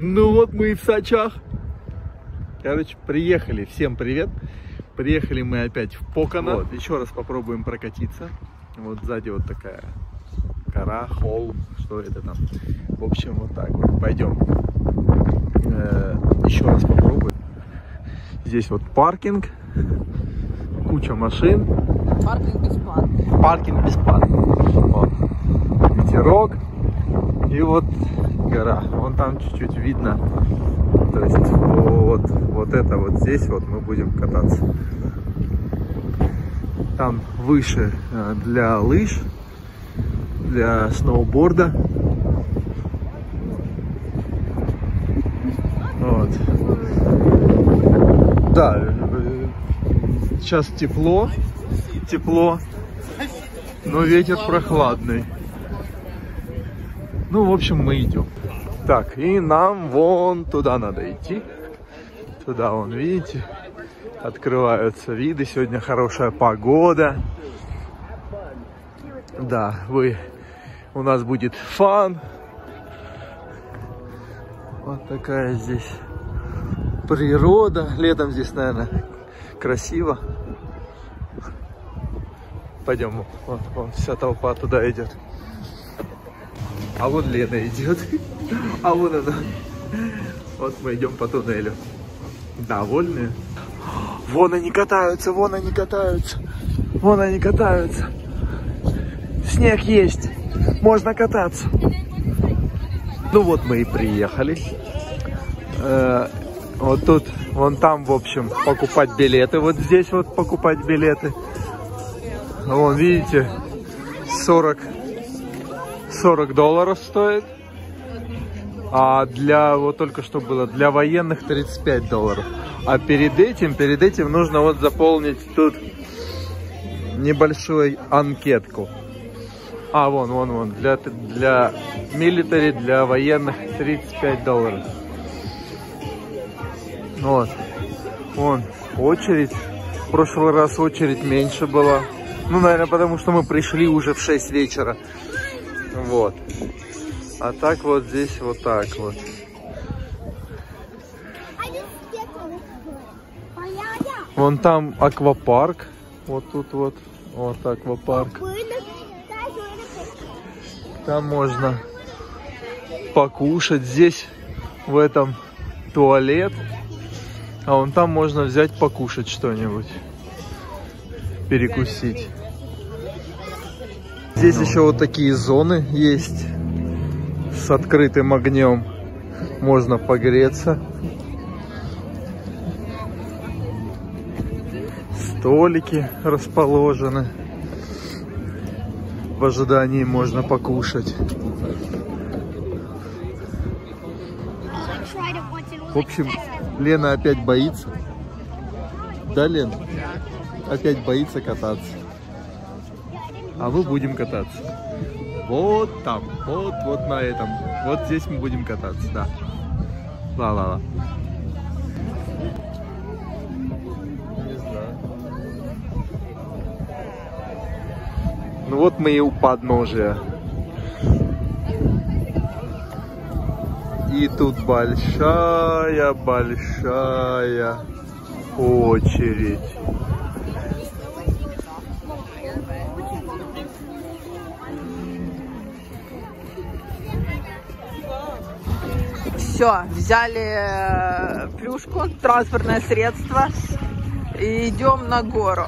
Ну вот мы и в Сочах. Короче, приехали. Всем привет. Приехали мы опять в Поконо. Вот, еще раз попробуем прокатиться. Вот сзади вот такая гора, холм, что это там. В общем, вот так вот. Пойдем. Э, еще раз попробуем. Здесь вот паркинг, куча машин. Паркинг бесплатный. Паркинг бесплатный. Вот. Ветерок. И вот гора. Вон там чуть-чуть видно. То есть вот, вот это вот здесь вот мы будем кататься. Там выше э, для лыж, для сноуборда. Вот. Да, э, сейчас тепло, тепло, но ветер прохладный. Ну, в общем, мы идем. Так, и нам вон туда надо идти. Туда, вон, видите, открываются виды. Сегодня хорошая погода. Да, вы, у нас будет фан. Вот такая здесь природа. Летом здесь, наверное, красиво. Пойдем, вот, вон вся толпа туда идет. А вот Лена идет. А вон она. Вот мы идем по туннелю. Довольные? Вон они катаются, вон они катаются. Вон они катаются. Снег есть. Можно кататься. Ну вот мы и приехали. Э, вот тут, вон там, в общем, покупать билеты. Вот здесь вот покупать билеты. Вон, видите, 40 40 долларов стоит. А для, вот только что было, для военных 35 долларов. А перед этим, перед этим нужно вот заполнить тут небольшую анкетку. А, вон, вон, вон, для, для милитари, для военных 35 долларов. Вот, вон, очередь. В прошлый раз очередь меньше была. Ну, наверное, потому что мы пришли уже в 6 вечера. Вот. А так вот здесь вот так вот. Вон там аквапарк. Вот тут вот. Вот аквапарк. Там можно покушать. Здесь в этом туалет. А вон там можно взять покушать что-нибудь. Перекусить. Здесь еще вот такие зоны есть с открытым огнем. Можно погреться. Столики расположены. В ожидании можно покушать. В общем, Лена опять боится. Да, Лен? Опять боится кататься. А мы будем кататься. Вот там, вот, вот на этом. Вот здесь мы будем кататься, да. Ла-ла-ла. Ну вот мы и у подножия. И тут большая-большая очередь. Все, взяли э, плюшку, транспортное средство и идем на гору.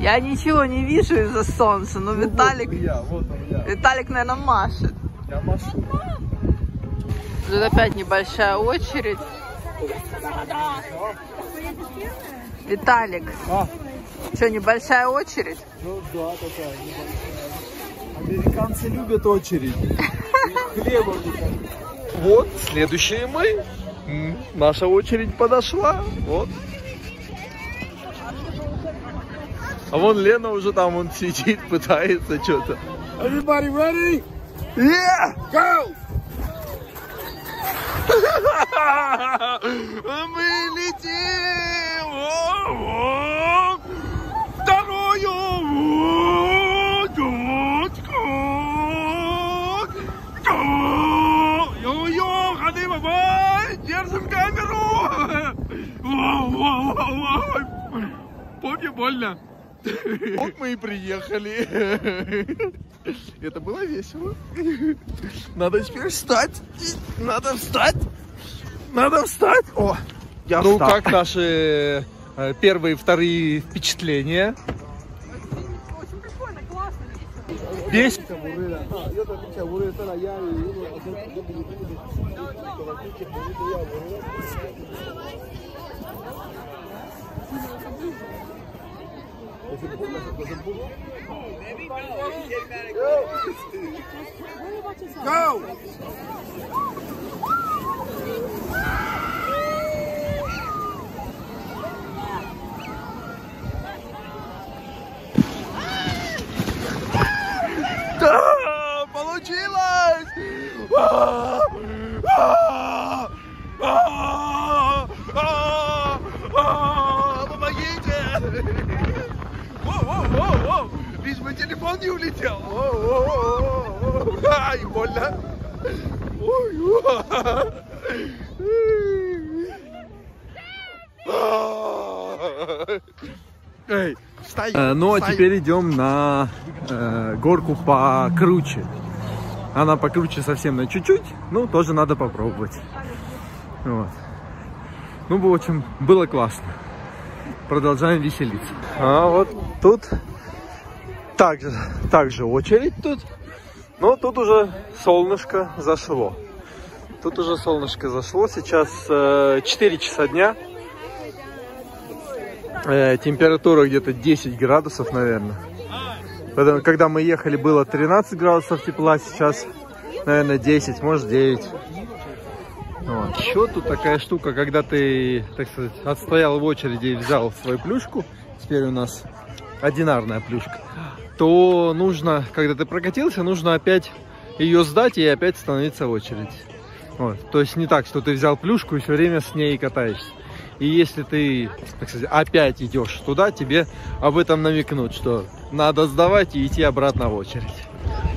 Я ничего не вижу из-за солнца, но ну, Виталик, вот я, вот я. Виталик, наверное, машет. Я машу. Тут опять небольшая очередь. Виталик. А? Что, небольшая очередь? Ну да, такая небольшая. Американцы любят очередь. Хлебом Вот, следующие мы. Наша очередь подошла. Вот. А вон Лена уже там, он сидит, пытается что-то. Everybody ready? Yeah! Go! Мы летим! Вторую! Больно? Вот мы и приехали. Это было весело. Надо теперь встать. Надо встать. Надо встать. О, я Ну, встал. как наши э, первые, вторые впечатления? Очень прикольно, классно. Весь Go! Да, получилось! А, а, а, а, а, Помогите! Воу, воу, воу, воу! Лишь бы телефон не улетел! Ай, больно! Эй, встань! Ну, а теперь идем на э, горку покруче. Она покруче совсем на чуть-чуть, ну, тоже надо попробовать. Вот. Ну, в общем, было классно. Продолжаем веселиться. А вот тут также, также очередь тут. Но тут уже солнышко зашло. Тут уже солнышко зашло. Сейчас э, 4 часа дня. Э, температура где-то 10 градусов, наверное. Поэтому, когда мы ехали, было 13 градусов тепла, сейчас, наверное, 10, может 9. Вот. Еще тут такая штука, когда ты, так сказать, отстоял в очереди и взял свою плюшку, теперь у нас одинарная плюшка, то нужно, когда ты прокатился, нужно опять ее сдать и опять становиться в очередь. Вот. То есть не так, что ты взял плюшку и все время с ней катаешься. И если ты, так сказать, опять идешь туда, тебе об этом намекнут, что надо сдавать и идти обратно в очередь.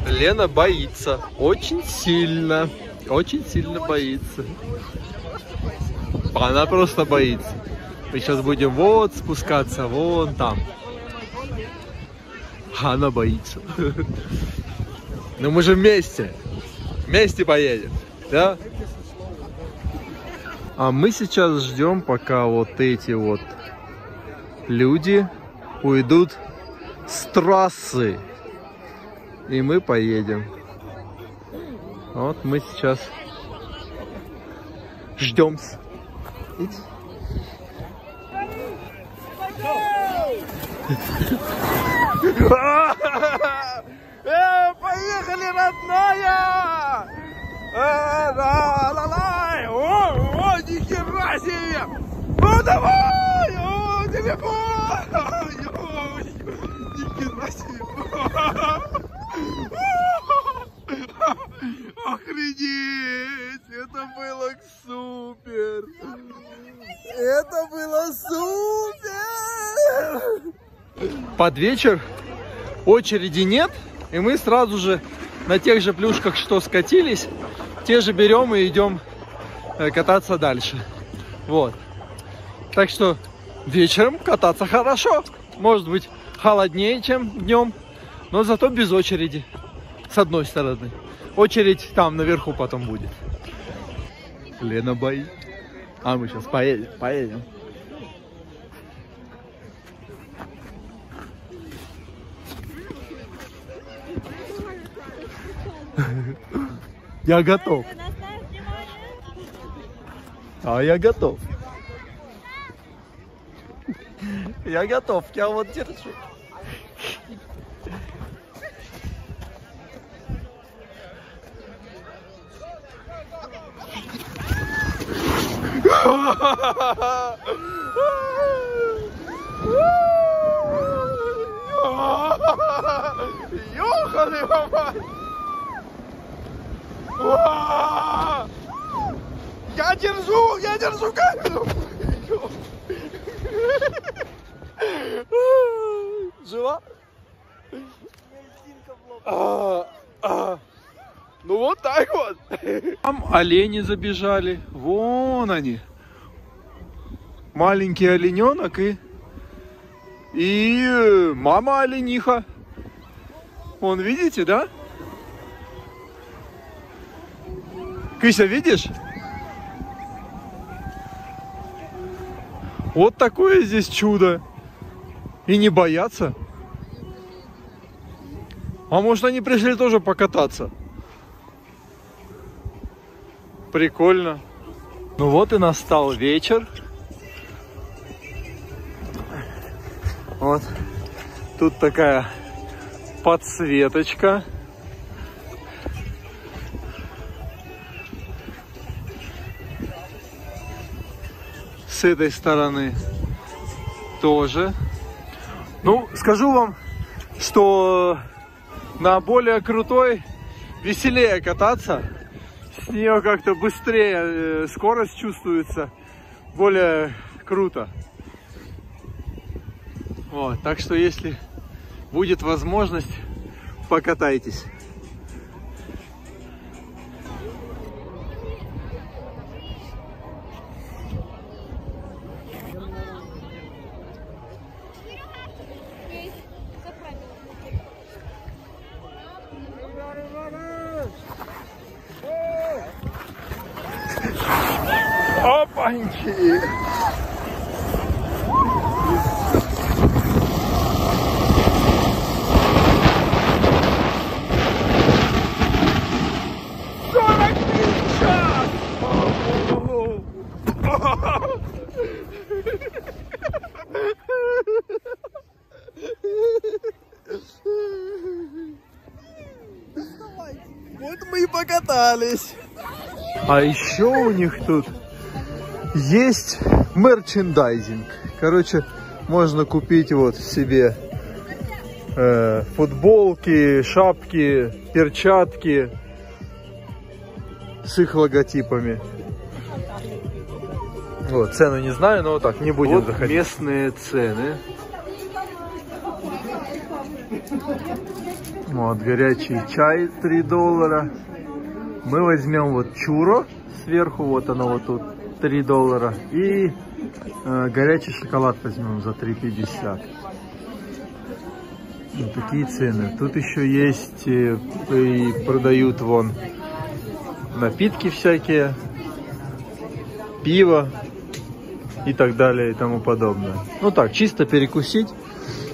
Лена боится очень сильно, очень сильно боится. Она просто боится. Мы сейчас будем вот спускаться, вон там. А Она боится. Но мы же вместе. Вместе поедем. Да? А мы сейчас ждем, пока вот эти вот люди уйдут с трассы. И мы поедем. Вот мы сейчас ждем. Э, Поехали, родная! Э, ла-ла-лай! О, о, ни хера себе! Ну давай! О, телефон! Ни хера себе! Охренеть! Это было супер! Это было супер! Под вечер очереди нет, и мы сразу же на тех же плюшках, что скатились, те же берем и идем э, кататься дальше. Вот. Так что вечером кататься хорошо. Может быть холоднее, чем днем, но зато без очереди. С одной стороны. Очередь там наверху потом будет. Лена боит. А мы сейчас поедем, поедем. Я готов. А я готов. Я готов, я вот держу. Ёханый мамай! Я держу, я держу камеру. Жива? А, а. Ну вот так вот. Там олени забежали. Вон они. Маленький олененок и И э, мама олениха. Вон, видите, да? Кыся, видишь? Вот такое здесь чудо. И не бояться. А может они пришли тоже покататься? Прикольно. Ну вот и настал вечер. Вот. Тут такая подсветочка. С этой стороны тоже. Ну, скажу вам, что на более крутой веселее кататься. С нее как-то быстрее э, скорость чувствуется. Более круто. Вот, так что если будет возможность, покатайтесь. Опаньки! Вот мы и покатались. А еще у них тут есть мерчендайзинг. Короче, можно купить вот себе э, футболки, шапки, перчатки с их логотипами. Вот, цену не знаю, но так, не будем вот заходить. местные цены. Вот, горячий чай 3 доллара. Мы возьмем вот чуро сверху, вот оно вот тут, 3 доллара. И э, горячий шоколад возьмем за 3,50. Вот такие цены. Тут еще есть э, и продают вон напитки всякие, пиво и так далее и тому подобное. Ну так, чисто перекусить,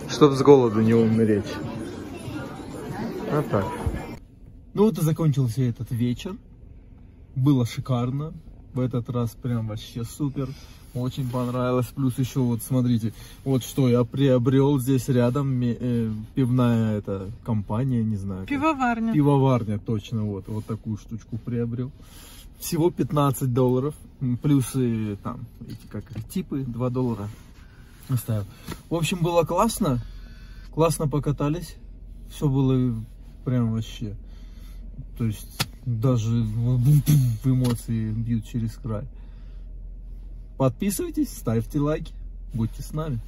чтобы с голоду не умереть. Вот так. Ну вот и закончился этот вечер. Было шикарно. В этот раз прям вообще супер. Очень понравилось. Плюс еще вот смотрите, вот что я приобрел здесь рядом э, пивная эта компания, не знаю. Пивоварня. Пивоварня, точно вот. Вот такую штучку приобрел. Всего 15 долларов. Плюсы там, эти как типы, 2 доллара оставил. В общем, было классно. Классно покатались. Все было прям вообще. То есть даже эмоции бьют через край. Подписывайтесь, ставьте лайки, будьте с нами.